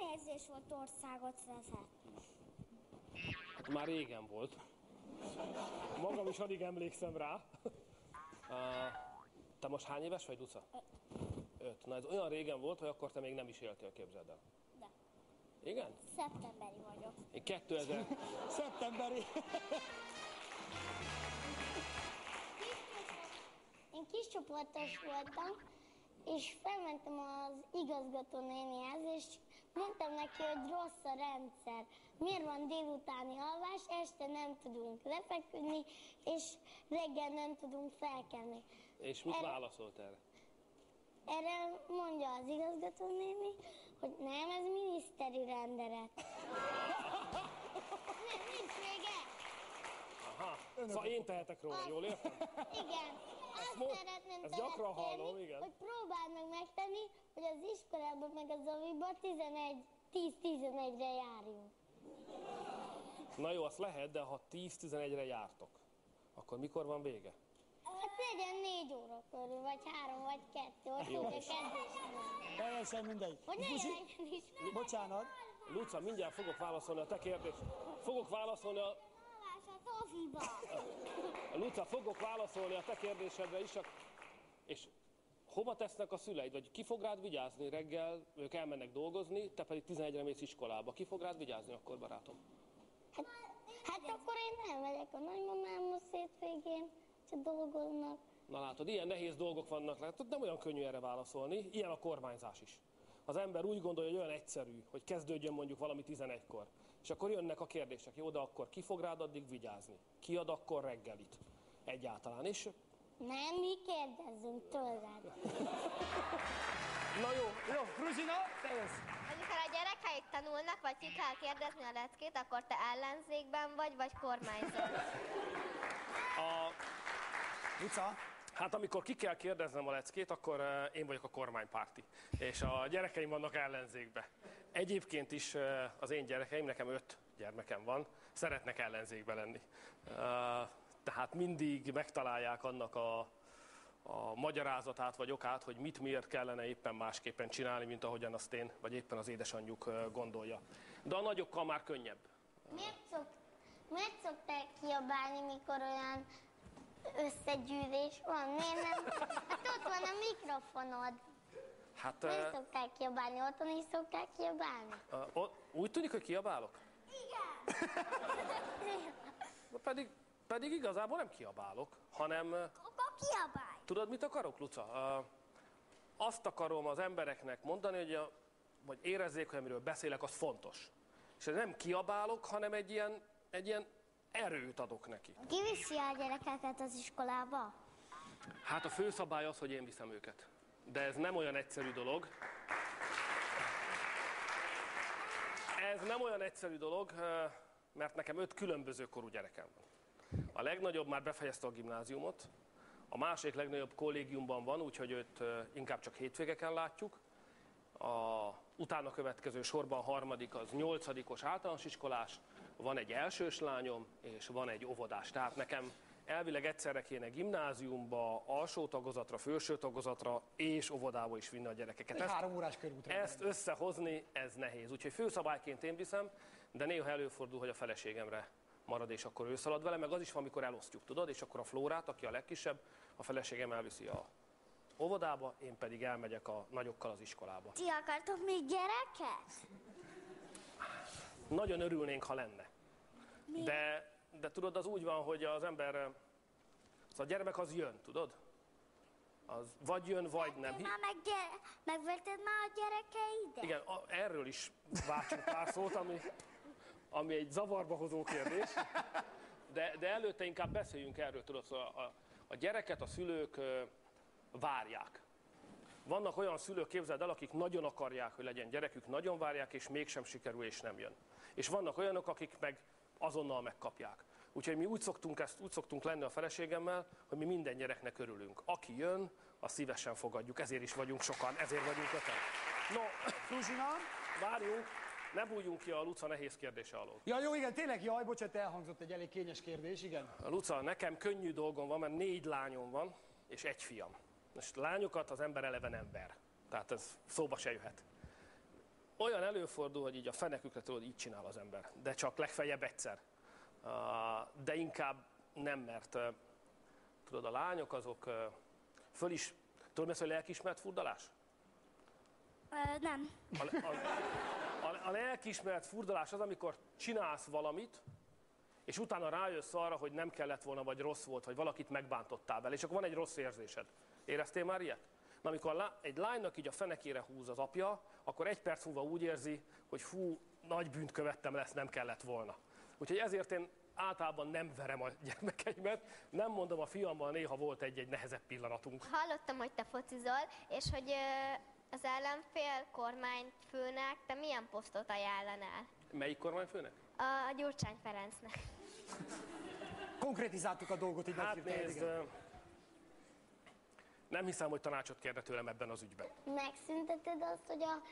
milyen érzés volt országot vezetni? Hát már régen volt. Magam is alig emlékszem rá. Uh, te most hány éves vagy, Luca? Öt. Na ez olyan régen volt, hogy akkor te még nem is éltél, képzeld el. De Igen? szeptemberi vagyok. Én 2000... Szeptemberi. Én kis csoportos voltam, és felmentem az igazgató nénihez, és mondtam neki, hogy rossz a rendszer. Miért van délutáni alvás, este nem tudunk lefeküdni, és reggel nem tudunk felkelni. És mit Erre- válaszolt erre? Erre mondja az igazgató néni, hogy nem, ez miniszteri rendelet. nem, nincs vége. Aha, szóval én tehetek róla, jól értem? Igen. Azt mo- szeretném ezt gyakran hallom, igen. hogy próbáld meg megtenni, hogy az iskolában meg az oviban 11 10-11-re járjunk. Na jó, azt lehet, de ha 10-11-re jártok, akkor mikor van vége? Hát legyen 4 óra körül, vagy 3, vagy 2, hogy Jó. tudja kezdésre. Teljesen mindegy. Hogy ne Buzi- jelenjen is. Bocsánat. Luca, mindjárt fogok válaszolni a te kérdés. Fogok válaszolni a... Az oviba. Luca, fogok válaszolni a te kérdésedre is. És hova tesznek a szüleid? Vagy ki fog rád vigyázni reggel? Ők elmennek dolgozni, te pedig 11-re mész iskolába. Ki fog rád vigyázni akkor, barátom? Hát, hát akkor én elmegyek a nagymamámhoz hétvégén, csak dolgoznak. Na látod, ilyen nehéz dolgok vannak, látod, nem olyan könnyű erre válaszolni, ilyen a kormányzás is. Az ember úgy gondolja, hogy olyan egyszerű, hogy kezdődjön mondjuk valami 11-kor. És akkor jönnek a kérdések, jó, de akkor ki fog rád addig vigyázni? Ki ad akkor reggelit? Egyáltalán. És Nem, mi kérdezzünk tőled. na jó, Jó, Kruzsina, te jössz. Amikor a gyerekeik tanulnak, vagy ki kell kérdezni a leckét, akkor te ellenzékben vagy, vagy kormányzol. a, Luca, hát amikor ki kell kérdeznem a leckét, akkor eh, én vagyok a kormánypárti. És a gyerekeim vannak ellenzékbe. Egyébként is az én gyerekeim, nekem öt gyermekem van, szeretnek ellenzékbe lenni. Eh, Tehát mindig megtalálják annak a, a magyarázatát vagy okát, hogy mit miért kellene éppen másképpen csinálni, mint ahogyan azt én, vagy éppen az édesanyjuk gondolja. De a nagyokkal már könnyebb. Miért, szok, miért szokták kiabálni, mikor olyan összegyűlés van? Miért nem? Hát ott van a mikrofonod. Hát Miért szokták kiabálni? Otthon is szokták kiabálni? o- úgy tűnik, hogy kiabálok? Igen. Pedig, pedig igazából nem kiabálok, hanem Akkor kiabálj. tudod, mit akarok, Luca? Uh, azt akarom az embereknek mondani, hogy, a, hogy érezzék, hogy amiről beszélek, az fontos. És nem kiabálok, hanem egy ilyen, egy ilyen erőt adok neki. Ki viszi a gyerekeket az iskolába? Hát a fő szabály az, hogy én viszem őket. De ez nem olyan egyszerű dolog. Ez nem olyan egyszerű dolog, mert nekem öt különböző korú gyerekem van. A legnagyobb már befejezte a gimnáziumot, a másik legnagyobb kollégiumban van, úgyhogy őt inkább csak hétvégeken látjuk. A utána következő sorban a harmadik az nyolcadikos általános iskolás, van egy elsős lányom, és van egy óvodás. Tehát nekem elvileg egyszerre kéne gimnáziumba, alsó tagozatra, felső tagozatra és óvodába is vinni a gyerekeket. egy Ezt, három órás körútra. ezt összehozni, ez nehéz. Úgyhogy főszabályként én viszem, de néha előfordul, hogy a feleségemre marad, és akkor ő szalad vele, meg az is van, amikor elosztjuk, tudod, és akkor a Flórát, aki a legkisebb, a feleségem elviszi a óvodába, én pedig elmegyek a nagyokkal az iskolába. Ti akartok még gyereket? Nagyon örülnénk, ha lenne. De, de tudod, az úgy van, hogy az ember, szóval a gyermek az jön, tudod? Az vagy jön, vagy nem. Hi- Már meg gyere, megverted már a gyerekeidet? Igen, a, erről is váltsunk pár szót, ami, ami egy zavarba hozó kérdés. De, de előtte inkább beszéljünk erről, tudod, szóval a, a gyereket a szülők ö, várják. Vannak olyan szülők, képzeld el, akik nagyon akarják, hogy legyen gyerekük, nagyon várják, és mégsem sikerül, és nem jön. És vannak olyanok, akik meg azonnal megkapják. Úgyhogy mi úgy szoktunk, ezt, úgy szoktunk lenni a feleségemmel, hogy mi minden gyereknek örülünk. Aki jön, azt szívesen fogadjuk, ezért is vagyunk sokan, ezért vagyunk öten. No, Kruzsina. várjunk, ne bújjunk ki a Luca nehéz kérdése alól. Ja, jó, igen, tényleg, jaj, bocsánat, elhangzott egy elég kényes kérdés, igen. Luca, nekem könnyű dolgom van, mert négy lányom van, és egy fiam. Most lányokat az ember eleve nem ver. Tehát ez szóba se jöhet. olyan előfordul, hogy így a fenekükre tudod, így csinál az ember, de csak legfeljebb egyszer. De inkább nem, mert tudod, a lányok azok föl is, tudod, mi az, hogy lelkismert furdalás? Nem. A, a, a, a lelkismert furdalás az, amikor csinálsz valamit, és utána rájössz arra, hogy nem kellett volna, vagy rossz volt, vagy valakit megbántottál vele, és akkor van egy rossz érzésed. Éreztél már ilyet? Na, amikor egy lánynak így a fenekére húz az apja, akkor egy perc múlva úgy érzi, hogy fú, nagy bűnt követtem lesz, nem kellett volna. Úgyhogy ezért én általában nem verem a gyermekeimet, nem mondom, a fiammal néha volt egy-egy nehezebb pillanatunk. Hallottam, hogy te focizol, és hogy az ellenfél kormányfőnek te milyen posztot ajánlanál? Melyik kormányfőnek? A, Gyurcsány Ferencnek. Konkrétizáltuk a dolgot, így Hát nézd, nem hiszem, hogy tanácsot kérne tőlem ebben az ügyben. Megszünteted azt, hogy a,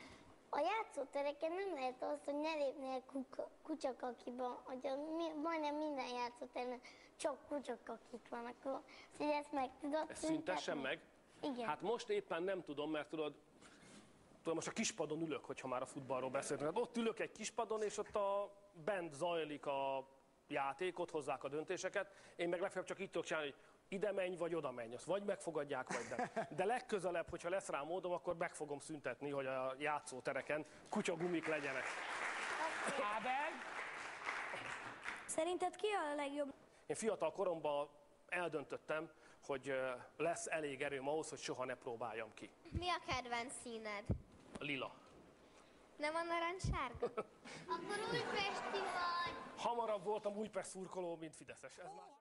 a játszótereken nem lehet az, hogy ne lépnél kuka, kucsakakiba, hogy a, mi, majdnem minden játszóteren csak kucsakakik vannak. Szóval ezt meg tudod Ezt szüntessen szüntetni? meg. Igen. Hát most éppen nem tudom, mert tudod, tudom, most a kispadon ülök, hogyha már a futballról beszélünk. Hát ott ülök egy kispadon, és ott a bent zajlik a játék, ott hozzák a döntéseket. Én meg legfeljebb csak így tudok csinálni, hogy ide menj, vagy oda menj. Azt vagy megfogadják, vagy nem. De legközelebb, hogyha lesz rá módom, akkor meg fogom szüntetni, hogy a játszótereken kutyagumik legyenek. Ábel? Szerinted ki a legjobb? Én fiatal koromban eldöntöttem, hogy lesz elég erőm ahhoz, hogy soha ne próbáljam ki. Mi a kedvenc színed? Lila. Nem a narancssárga? Akkor újpesti vagy. Hamarabb voltam Újpest szurkoló, mint Fideszes. Ez más.